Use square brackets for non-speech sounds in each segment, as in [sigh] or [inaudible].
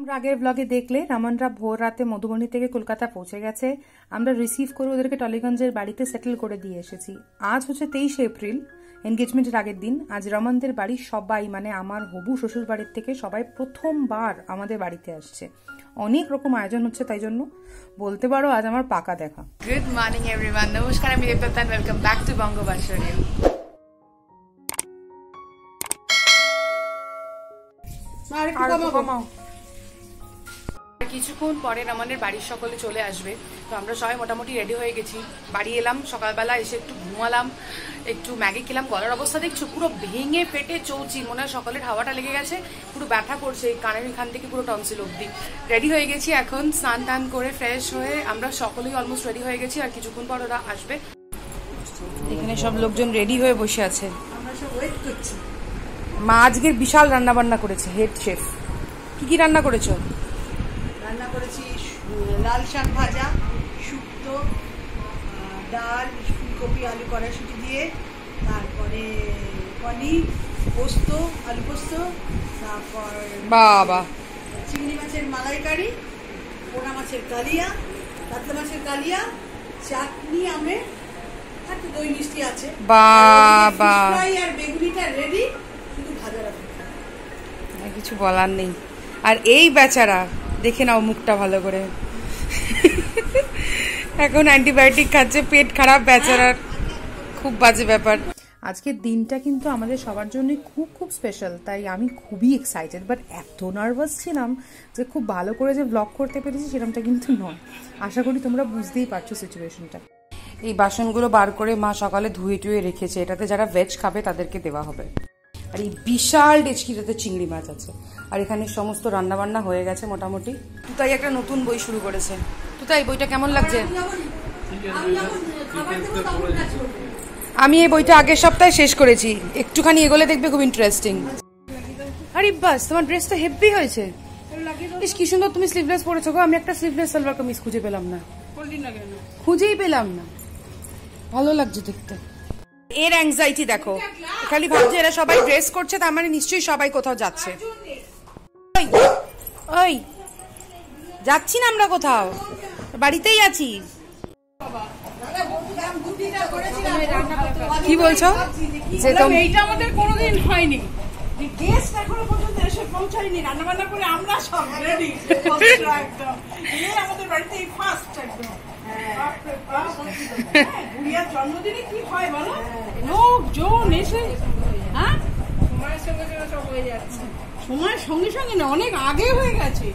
তোমরা আগের ব্লগে দেখলে রামনরা ভোর রাতে মধুবনী থেকে কলকাতা পৌঁছে গেছে। আমরা রিসিভ করে ওদেরকে টলিগঞ্জের বাড়িতে সেটেল করে দিয়ে এসেছি। আজ হচ্ছে তেইশে এপ্রিল এনগেজমেন্টের আগের দিন। আজ রমনদের বাড়ির সবাই মানে আমার হবু শ্বশুর বাড়ির থেকে সবাই প্রথমবার আমাদের বাড়িতে আসছে। অনেক রকম আয়োজন হচ্ছে তাই জন্য। বলতে পারো আজ আমার পাকা দেখা। গুড মর্নিং এভরিওয়ান নমস্কার আমি দেবদত্তান ওয়েলকাম ব্যাক টু বঙ্গবাসরী কিছুক্ষণ পরে আমাদের বাড়ির সকলে চলে আসবে। তো আমরা সবাই মোটামুটি রেডি হয়ে গেছি। বাড়ি এলাম সকালবেলা এসে একটু ঘুমালাম একটু ম্যাগি খেলাম। গলার অবস্থা দেখছ? পুরো ভেঙে ফেটে চৌচি মনে হয় সকালের হাওয়াটা লেগে গেছে পুরো ব্যথা করছে। কানের এখান থেকে পুরো টনসিল অব্দি। রেডি হয়ে গেছি এখন স্নান টান করে ফ্রেশ হয়ে আমরা সকলেই অলমোস্ট রেডি হয়ে গেছি আর কিছুক্ষণ পর ওরা আসবে। এখানে সব লোকজন রেডি হয়ে বসে আছে। মা আজকের বিশাল রান্না বান্না করেছে হেড শেফ কি কি রান্না করেছ? রান্না করেছি লাল শাক ভাজা শুক্তো ডাল ফুলকপি আলু কড়াইশুটি দিয়ে তারপরে পনির পোস্ত আলু পোস্ত তারপর বাবা। চিংড়ি মাছের মালাইকারি পোনা মাছের কালিয়া কাতলা মাছের কালিয়া চাটনি আমের আর তো দই মিষ্টি আছে। বাবা। আর বেগুনিটা রেডি শুধু ভাজা রাখবে কিছু বলার নেই। আর এই বেচারা দেখে নাও মুখটা ভালো করে। এখন অ্যান্টিবায়োটিক খাচ্ছে পেট খারাপ বেচারার খুব বাজে ব্যাপার। আজকের দিনটা কিন্তু আমাদের সবার জন্য খুব খুব স্পেশাল তাই আমি খুবই এক্সাইটেড বাট এত নার্ভাস ছিলাম যে খুব ভালো করে যে ব্লগ করতে পেরেছি সেরকমটা কিন্তু নয়। আশা করি তোমরা বুঝতেই পারছ সিচুয়েশনটা এই বাসনগুলো বার করে মা সকালে ধুয়ে টুয়ে রেখেছে এটাতে যারা ভেজ খাবে তাদেরকে দেওয়া হবে। আর এই বিশাল ডেচকিটাতে চিংড়ি মাছ আছে। আর এখানে সমস্ত রান্না বান্না হয়ে গেছে মোটামুটি। তুতাই একটা নতুন বই শুরু করেছে। তুতাই বইটা কেমন লাগছে? আমি এই বইটা আগের সপ্তাহে শেষ করেছি। একটুখানি এগোলে দেখবে খুব ইন্টারেস্টিং আরে বাস তোমার ড্রেস তো হেভি হয়েছে। ইস কি সুন্দর তুমি স্লিভলেস পরেছো গো। আমি একটা স্লিভলেস সালোয়ার কামিজ খুঁজে পেলাম না। খুঁজেই পেলাম না। ভালো লাগছে দেখতে। এর অ্যাংজাইটি দেখো। খালি ভাবছে এরা সবাই ড্রেস করছে তার মানে নিশ্চয়ই সবাই কোথাও যাচ্ছে। ওই, ওই যাচ্ছি না আমরা কোথাও? বাড়িতেই আছি। কি বলছো? যে এইটা আমাদের কোনোদিন হয়নি। গেস্ট এখনও পর্যন্ত এসে পৌঁছায়নি রান্না বান্না করে আমরা সব রেডি [laughs] একদম। আমাদের বাড়িতে ফার্স্ট একদম। হ্যাঁ, গুড়িয়ার জন্মদিনে কি হয় বলো? লোকজন এসে হ্যাঁ? সময়ের সঙ্গে সঙ্গে সব হয়ে যাচ্ছে সময়ের সঙ্গে সঙ্গে না অনেক আগে হয়ে গেছে।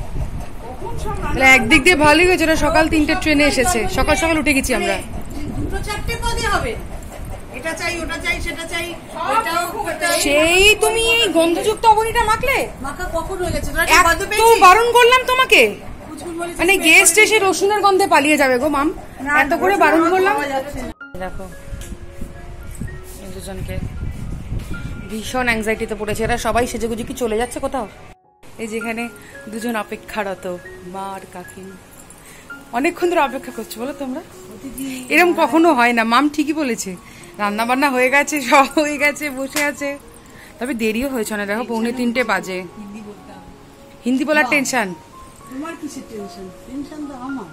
একদিক দিয়ে ভালোই হয়েছে ওরা সকাল তিনটে ট্রেনে এসেছে। সকাল সকাল উঠে গেছি আমরা। দুটো চারটে পদে হবে। এটা চাই ওটা চাই সেটা চাই। সেই তুমি এই গন্ধযুক্ত অবনীটা মাখলে? মাখা কখন হয়ে গেছে? বারণ করলাম তোমাকে। মানে গেস্ট এসে রসুনের গন্ধে পালিয়ে যাবে গো মাম এত করে বারণ করলাম। দেখো এই দুজনকে ভীষণ অ্যাংজাইটিতে পড়েছে। এরা সবাই সেজেগুজে কি চলে যাচ্ছে কোথাও? এই যেখানে দুজন অপেক্ষারত মা আর কাকিন অনেকক্ষণ ধরে অপেক্ষা করছ বলো তোমরা? এরকম কখনো হয় না। মাম ঠিকই বলেছে। রান্না বান্না হয়ে গেছে সব হয়ে গেছে বসে আছে। তবে দেরিও হয়েছে না। দেখো পৌনে তিনটে বাজে। হিন্দি বলার টেনশন তোমার কিসের টেনশন টেনশন তো আমার।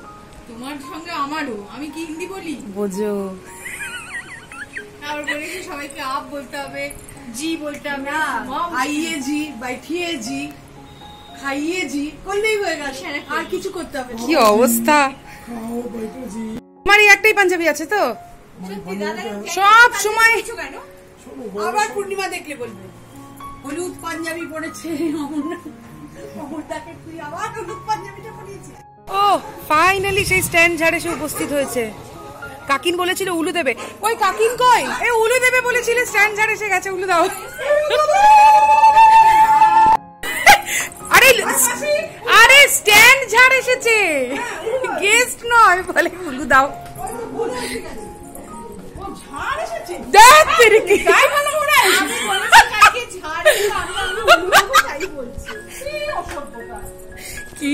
তোমার সঙ্গে আমারও। আমি কি হিন্দি বলি? বোঝো। আবার বলেছি সবাইকে আপ বলতে হবে জি বলতে হবে না মম আইয়ে জি বাইঠিয়ে জি খাইয়ে জি করলেই হয়ে গেল। আর কিছু করতে হবে কি অবস্থা? তোমার এই একটাই পাঞ্জাবি আছে তো? সব সময় আবার পূর্ণিমা দেখলে বলবে। হলুদ পাঞ্জাবি অমরদাকে তুই আবার পাঞ্জাবিটা পরিয়েছিস ও ফাইনালি সেই স্ট্যান্ড ঝাড়ে সে উপস্থিত হয়েছে। কাকিন বলেছিল উলু দেবে। ওই কাকিন কই? এ উলু দেবে বলেছিলে স্ট্যান্ড ঝাড়ে এসে গেছে উলু দাও। আরে আরে স্ট্যান্ড ঝাড় এসেছে। গেস্ট নয় বলে উলু দাও। দেখ তেরে কি কি?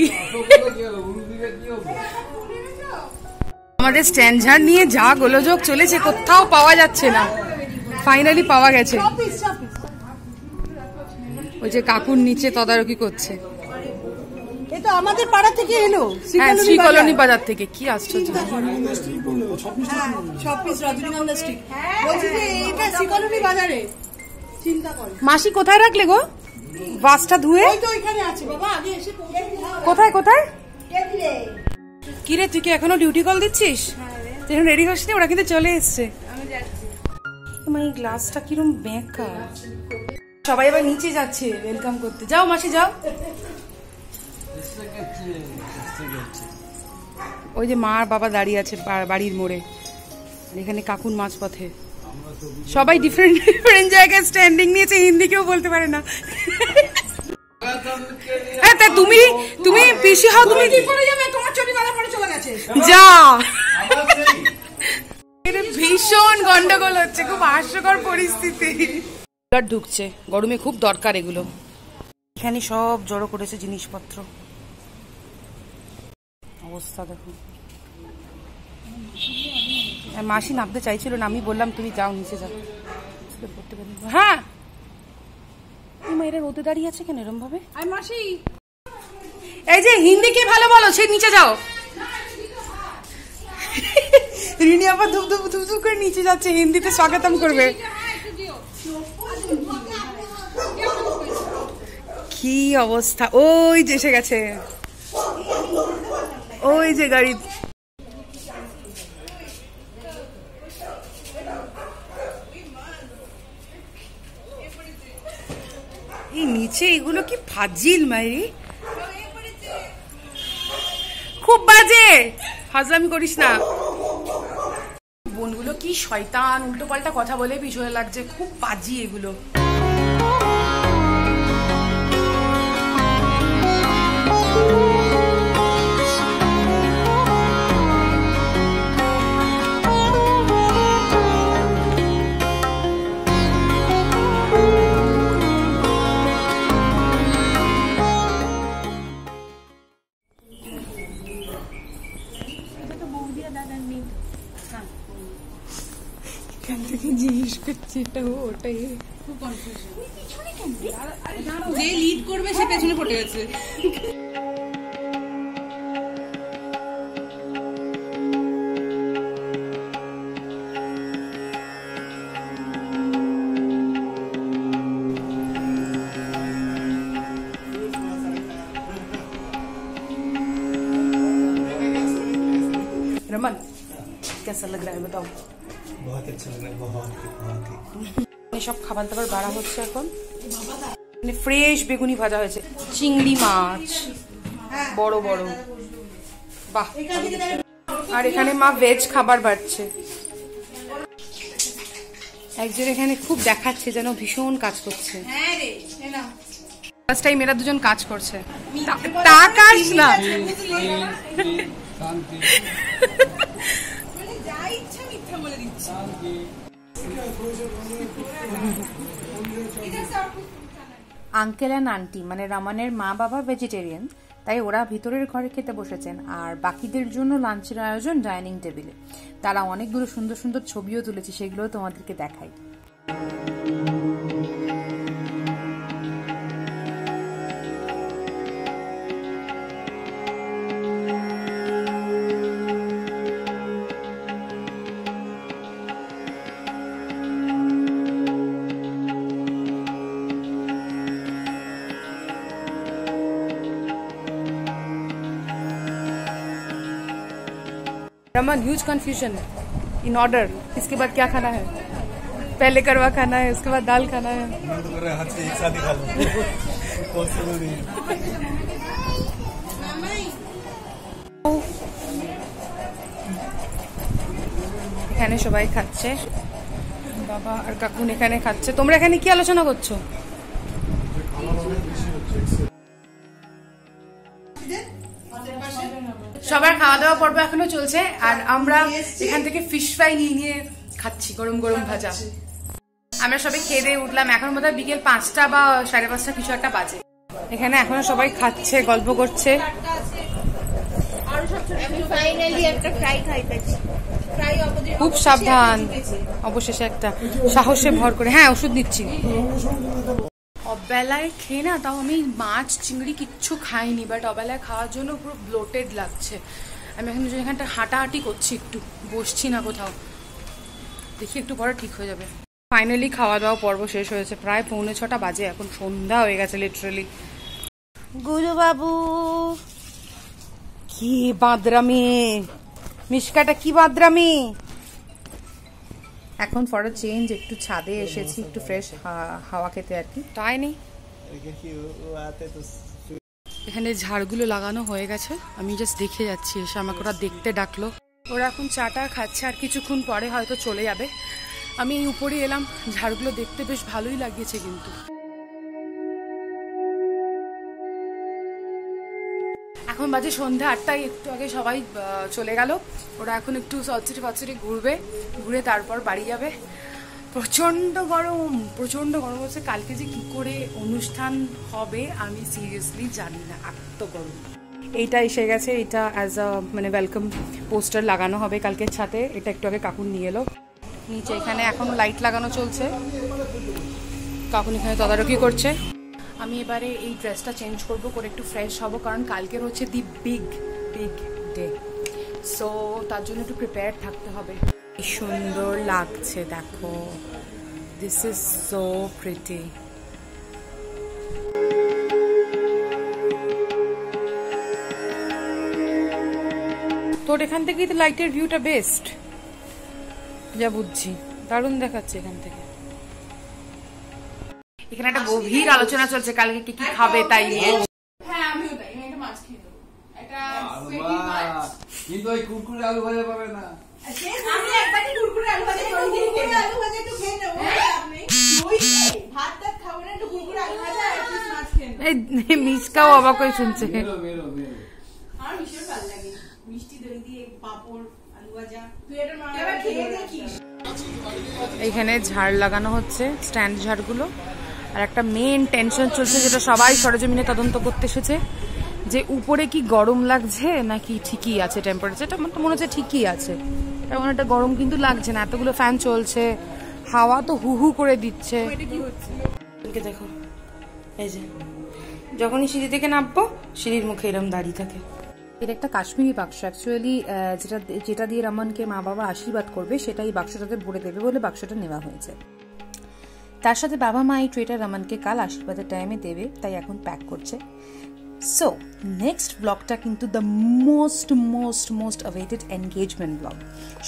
আমাদের স্ট্যান্ড ঝাড় নিয়ে যা গোলযোগ চলেছে কোথাও পাওয়া যাচ্ছে না। ফাইনালি পাওয়া গেছে। ওই যে কাকুর নিচে তদারকি করছে। আমাদের পাড়া থেকে এলো হ্যাঁ শ্রী কলোনি বাজার থেকে কি আশ্চর্য। হ্যাঁ মাসি কোথায় রাখলে গো? বাসটা ধুয়ে। কোথায় কোথায়? কিরে তুই কি এখনও ডিউটি কল দিচ্ছিস? এখন রেডি হসনি ওরা কিন্তু চলে এসছে। আমার এই গ্লাসটা কিরম বেঁকা। সবাই আবার নিচে যাচ্ছে ওয়েলকাম করতে। যাও মাসি যাও। ওই যে মা আর বাবা দাঁড়িয়ে আছে বাড়ির মোড়ে। এখানে কাকুন মাঝপথে। সবাই ডিফারেন্ট ডিফারেন্ট জায়গায় স্ট্যান্ডিং নিয়েছে হিন্দি কেউ বলতে পারে না। হ্যাঁ তা তুমি তুমি পিসি হও তুমি কি করে যাবে তোমার ছবি বাধা পড়ে চলে গেছে। যা। ভীষণ গন্ডগোল হচ্ছে খুব হাস্যকর পরিস্থিতি। ঢুকছে গরমে খুব দরকার এগুলো। এখানে সব জড়ো করেছে জিনিসপত্র। অবস্থা দেখো। হ্যাঁ, মাসি নামতে চাইছিল না আমি বললাম তুমি যাও নিচে যাও। হ্যাঁ! মেয়েরা রোদে দাঁড়িয়ে আছে কেন এরম ভাবে মাসি! এই যে হিন্দি কে ভালো বলো? সে নিচে যাও। রিনি আবার ধুপ ধুপ ধুপ ধুপ করে নিচে যাচ্ছে হিন্দিতে স্বাগতম করবে। কি অবস্থা? ওই যে এসে গেছে। ওই যে গাড়ি এই নিচে, এগুলো কি ফাজিল, মাইরি? খুব বাজে! হাজলামি করিস না। বোনগুলো কি শয়তান উল্টো পাল্টা কথা বলে পিছনে লাগছে। খুব বাজি এগুলো। এখান থেকে জিজ্ঞেস করছে এটা ও ওটাই যে লিড করবে সে পেছনে পড়ে গেছে रमन कैसा लग रहा है बताओ बहुत अच्छा लग रहा है बहुत ही बहुत ही সব খাবার দাবার বাড়া হচ্ছে এখন মানে ফ্রেশ বেগুনি ভাজা হয়েছে চিংড়ি মাছ বড় বড় বাহ আর এখানে মা ভেজ খাবার বাড়ছে একজন এখানে খুব দেখাচ্ছে যেন ভীষণ কাজ করছে হ্যাঁ রে এ নাও। ফার্স্ট টাইম এরা দুজন কাজ করছে তা- তাকাস না আঙ্কেল অ্যান্ড আন্টি মানে রামানের মা বাবা ভেজিটেরিয়ান তাই ওরা ভিতরের ঘরে খেতে বসেছেন আর বাকিদের জন্য লাঞ্চের আয়োজন ডাইনিং টেবিলে তারা অনেকগুলো সুন্দর সুন্দর ছবিও তুলেছে সেগুলো তোমাদেরকে দেখাই। Raman huge confusion in order इसके बाद क्या खाना है पहले करवा खाना है उसके बाद दाल खाना है मन तो कर रहा है हाथ से एक साथ ही खा लो पॉसिबल नहीं है এখানে সবাই খাচ্ছে বাবা আর কাকুন এখানে খাচ্ছে তোমরা এখানে কি আলোচনা করছো সবার খাওয়া দাওয়া পর্ব এখনও চলছে আর আমরা এখান থেকে ফিশ ফ্রাই নিয়ে নিয়ে খাচ্ছি গরম গরম ভাজা। আমরা সবাই খেয়ে দিয়ে উঠলাম এখন বোধহয় বিকেল পাঁচটা বা সাড়ে পাঁচটা কিছু একটা বাজে। এখানে এখনও সবাই খাচ্ছে গল্প করছে। ফাইনালি একটা ফ্রাই খাইতেছি ফ্রাই অপোজিট খুব সাবধান অবশেষে একটা সাহসে ভর করে হ্যাঁ ওষুধ দিচ্ছি বেলায় খেয়ে না, তাও আমি মাছ, চিংড়ি কিচ্ছু খাইনি বাট অবেলায় খাওয়ার জন্য পুরো ব্লোটেড লাগছে। আমি এখন এখানটা হাঁটাহাঁটি করছি একটু, বসছি না কোথাও। দেখি একটু পরে ঠিক হয়ে যাবে। ফাইনালি খাওয়া দাওয়া পর্ব শেষ হয়েছে, প্রায় পৌনে ছটা বাজে, এখন সন্ধ্যা হয়ে গেছে লিটারালি গুরু বাবু কি বাদরামি? মিশকাটা কি বাদরামি? এখন ফর আ চেঞ্জ একটু ছাদে এসেছি একটু ফ্রেশ হাওয়া খেতে আর কি। তাই নেই এখানে ঝাড়গুলো লাগানো হয়ে গেছে। আমি জাস্ট দেখে যাচ্ছি এসে আমাকে ওরা দেখতে ডাকলো। ওরা এখন চাটা খাচ্ছে আর কিছুক্ষণ পরে হয়তো চলে যাবে। আমি এই উপরে এলাম ঝাড়গুলো দেখতে বেশ ভালোই লাগিয়েছে কিন্তু। এখন বাজে সন্ধ্যা আটটায়, একটু আগে সবাই চলে গেল। ওরা এখন একটু সচরি ফচরি ঘুরবে, ঘুরে তারপর বাড়ি যাবে। প্রচণ্ড গরম প্রচণ্ড গরম হচ্ছে। কালকে যে কি করে অনুষ্ঠান হবে, আমি সিরিয়াসলি জানি না, এত গরম। এইটা এসে গেছে, এটা অ্যাজ আ মানে ওয়েলকাম পোস্টার লাগানো হবে কালকের ছাতে এটা একটু আগে কাকুন নিয়ে এলো। নিচে এখানে এখন লাইট লাগানো চলছে। কাকুন এখানে তদারকি করছে। আমি এবারে এই ড্রেসটা চেঞ্জ করব, করে একটু ফ্রেশ হব, কারণ কালকের হচ্ছে the big big day so তার জন্য একটু প্রিপেয়ার থাকতে হবে। সুন্দর লাগছে, দেখো। দিস ইজ সো প্রিটি তোর এখান থেকেই তো লাইটের ভিউটা বেস্ট যা বুঝছি। দারুণ দেখাচ্ছে এখান থেকে। এখানে একটা গভীর আলোচনা চলছে কালকে কি কি খাবে তাই নিয়ে। হ্যাঁ আমিও তাই একটা মাছ খেয়ে নেব। একটা কিন্তু ওই কুরকুরে আলু ভাজা পাবে না। আমি একবারই কুরকুরে আলু ভাজা করে আলু ভাজা একটু খেয়ে নেব আপনি ভাত টাত খাব না একটু কুরকুরে আলু ভাজা আর এক মাছ খেয়ে নেব। এই মিসকাও অবাক হয়ে শুনছে। মেরো মেরো মেরো আমার ভীষণ ভালো লাগে। মিষ্টি দই দিয়ে পাঁপড় আলু ভাজা। তুই এটা এবার খেয়ে দেখিস। এখানে ঝাড় লাগানো হচ্ছে স্ট্যান্ড ঝাড়গুলো। আর একটা মেন টেনশন চলছে যেটা সবাই সরজমিনে তদন্ত করতে এসেছে যে উপরে কি গরম লাগছে নাকি ঠিকই আছে টেম্পারেচারটা আমার তো মনে হচ্ছে ঠিকই আছে। তেমন একটা গরম কিন্তু লাগছে না এতগুলো ফ্যান চলছে হাওয়া তো হু হু করে দিচ্ছে। দেখো এই যে যখনই সিঁড়ি থেকে নামবো সিঁড়ির মুখে এরম দাঁড়িয়ে থাকে। এটা একটা কাশ্মীরি বাক্স অ্যাকচুয়ালি যেটা যেটা দিয়ে রমনকে মা বাবা আশীর্বাদ করবে সেটাই বাক্সটাতে ভরে দেবে বলে বাক্সটা নেওয়া হয়েছে। তার সাথে বাবা মা এই ট্রেটা রমনকে কাল আশীর্বাদের টাইমে দেবে, তাই এখন প্যাক করছে। সো নেক্সট ব্লগটা কিন্তু the most most most awaited engagement vlog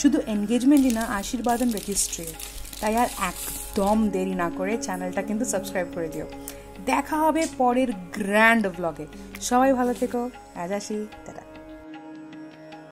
শুধু এনগেজমেন্টই না আশীর্বাদ অ্যান্ড রেজিস্ট্রি তাই আর একদম দেরি না করে চ্যানেলটা কিন্তু সাবস্ক্রাইব করে দিও। দেখা হবে পরের গ্র্যান্ড ব্লগে সবাই ভালো থেকো। আজ আসি।